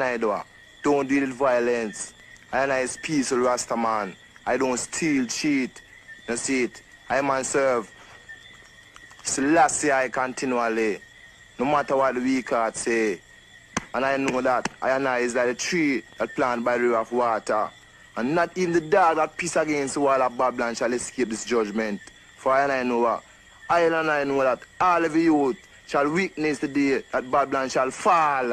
I do. Don't deal with violence. I and I is peaceful Rasta man. I don't steal, cheat. You see it? I man serve. Selassie I continually. No matter what the weak heart say. And I know that I and I is like a tree that planted by the river of water. And not even the dog that piss against the wall of Babylon shall escape this judgment. For I and I know what? I and I know that all of the youth shall witness the day that Babylon shall fall.